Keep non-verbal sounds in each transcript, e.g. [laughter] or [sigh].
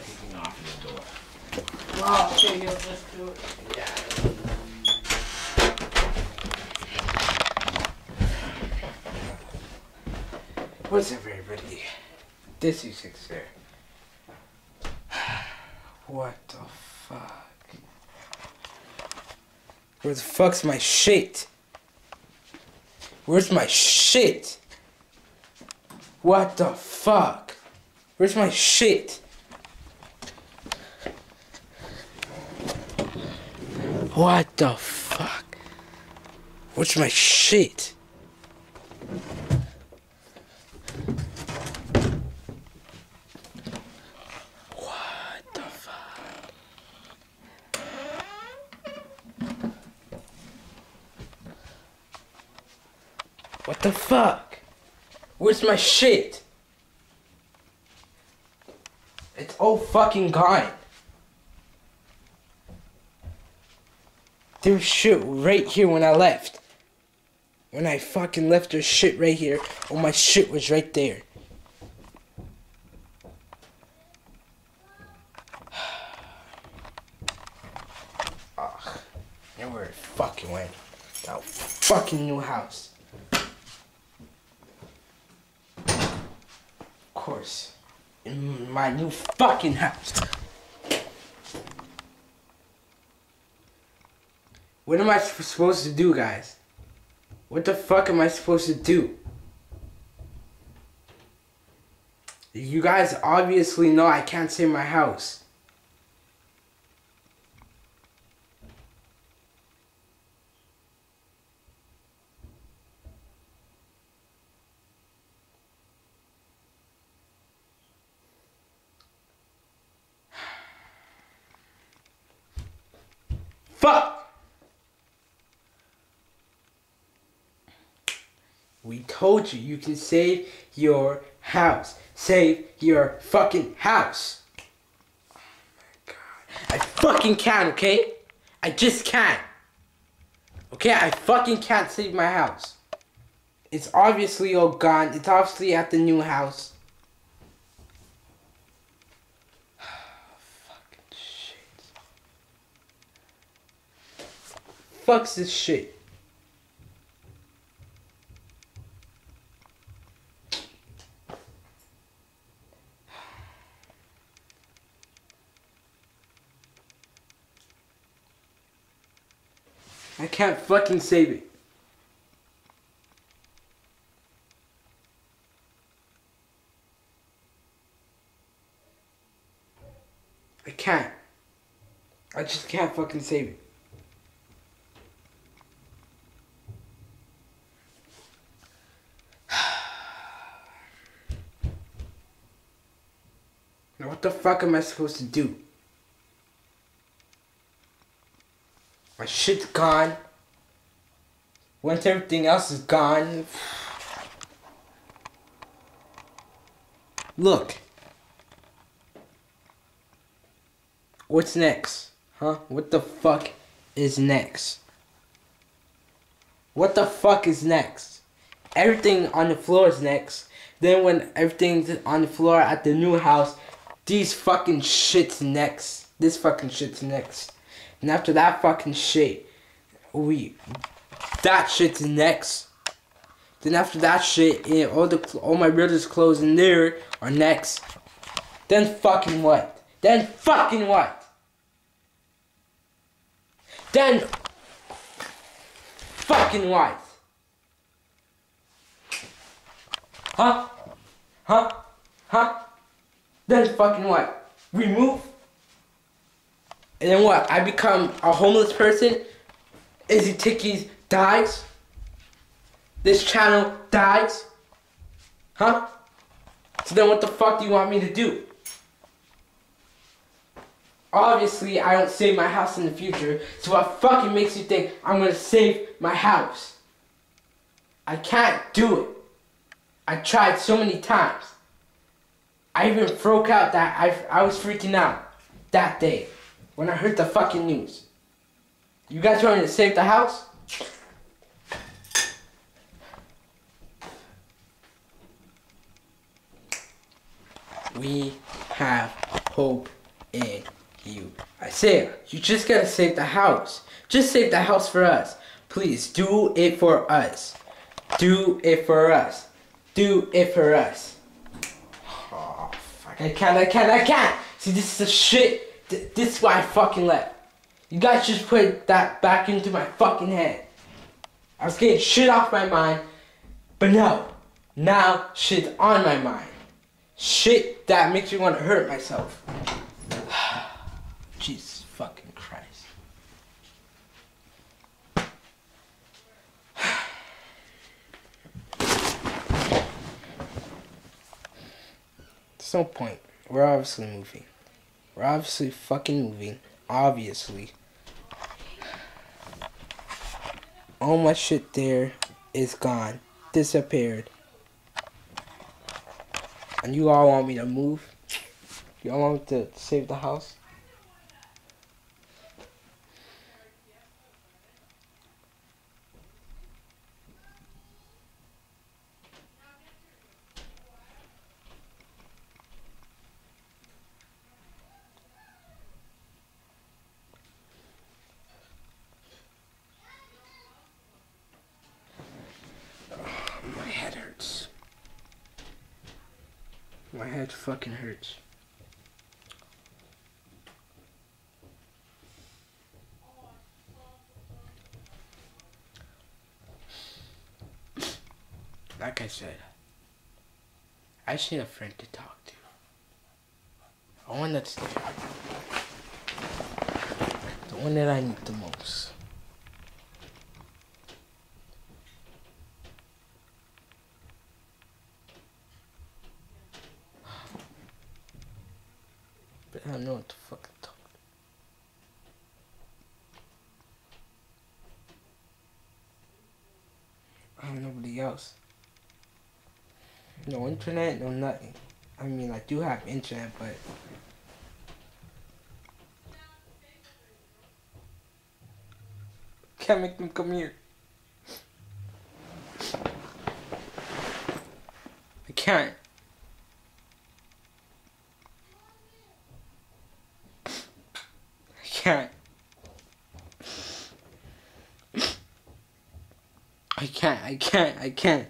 bed. Kicking off the door. Wow, okay, yo, let's do it. What's up, everybody? This is Six [sighs] there. What the fuck? Where the fuck's my shit? Where's my shit? What the fuck? Where's my shit? What the fuck? Where's my shit? What the fuck? What the fuck? Where's my shit? It's all fucking gone. Was shit right here when I left. When I fucking left, there's shit right here. Oh, my shit was right there. [sighs] Ugh. And where it fucking went. That fucking new house. Of course. In my new fucking house. What am I supposed to do, guys? What the fuck am I supposed to do? You guys obviously know I can't save my house. Fuck! Told you you can save your house. Save your fucking house. Oh my god. I fucking can, okay? I just can't. Okay, I fucking can't save my house. It's obviously all gone. It's obviously at the new house. [sighs] fucking shit. Fuck's this shit. I can't fucking save it. I can't. I just can't fucking save it. [sighs] Now what the fuck am I supposed to do? My shit's gone. Once everything else is gone. Look. What's next? Huh? What the fuck is next? What the fuck is next? Everything on the floor is next. Then when everything's on the floor at the new house, these fucking shit's next. This fucking shit's next. And after that fucking shit, we that shit's next. Then after that shit, eh, all the all my brother's clothes in there are next. Then fucking what? Then fucking what? Then fucking what? Huh? Huh? Huh? Then fucking what? Remove? And then what? I become a homeless person? Izzy Ticky's dies? This channel dies? Huh? So then what the fuck do you want me to do? Obviously, I don't save my house in the future, so what fucking makes you think I'm gonna save my house? I can't do it. I tried so many times. I even broke out that I, I was freaking out that day when I heard the fucking news. You guys me to save the house? We have hope in you. Isaiah, you just gotta save the house. Just save the house for us. Please do it for us. Do it for us. Do it for us. Oh, fuck. I can't, I can't, I can't. See, this is the shit. Th- This is why I fucking left. You guys just put that back into my fucking head. I was getting shit off my mind, but no. Now shit's on my mind. Shit that makes me want to hurt myself. [sighs] Jesus fucking Christ. [sighs] There's no point. We're obviously moving. We're obviously fucking moving. Obviously. All my shit there is gone. Disappeared. And you all want me to move? You all want me to save the house? My head hurts. My head fucking hurts. Like I said, I just need a friend to talk to. A one that's there. The one that I need the most. But I don't know what the fuck to talk. I have nobody No internet, no nothing. I mean, I do have internet, but [laughs] can't make them come here. I can't. I can't. I can't, I can't, I can't.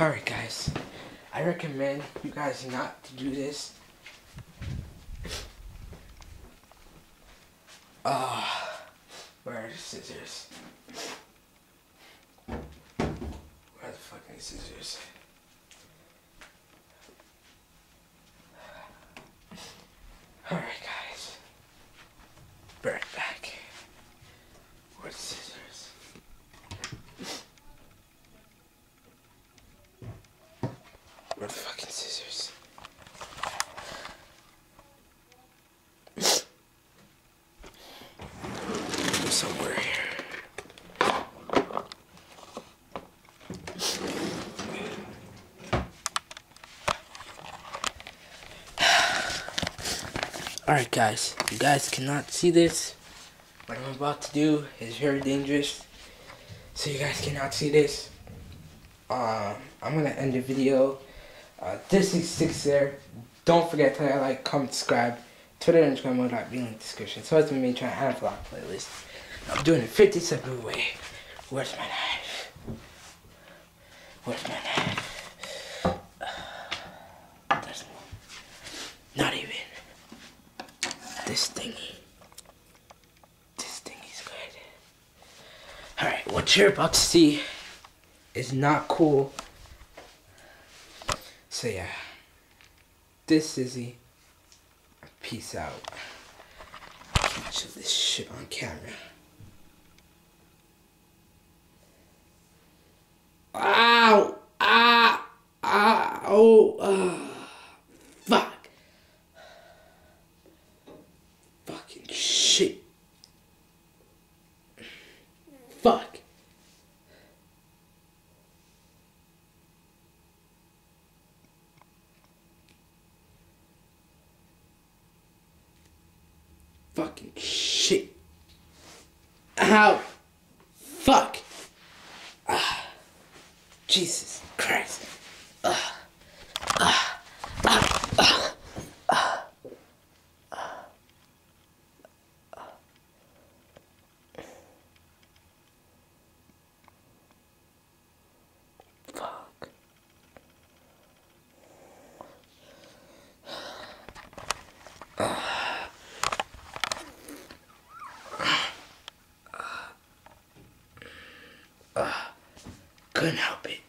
Alright, guys. I recommend you guys not to do this. Ah, where are the scissors? Where are the fucking scissors? Alright, guys. Be right back. Where's the scissors? Where are the fucking scissors? They're somewhere here. [sighs] Alright guys, you guys cannot see this. What I'm about to do is very dangerous. So you guys cannot see this. Um, I'm gonna end the video. Uh, this is six there. Don't forget to like, comment, subscribe. Twitter and Instagram will not be in the description. So it's me trying to add a vlog playlist. I'm doing it 50 separate way. Where's my knife? Where's my knife? There's not even this thingy. This thingy's good. Alright, what you're about to see is not cool. So yeah. This is Izzy. Peace out. Show this shit on camera. fucking shit. How? Fuck. Ah. Jesus Christ. Ah. Ah. Ah. ah. Uh, couldn't help it.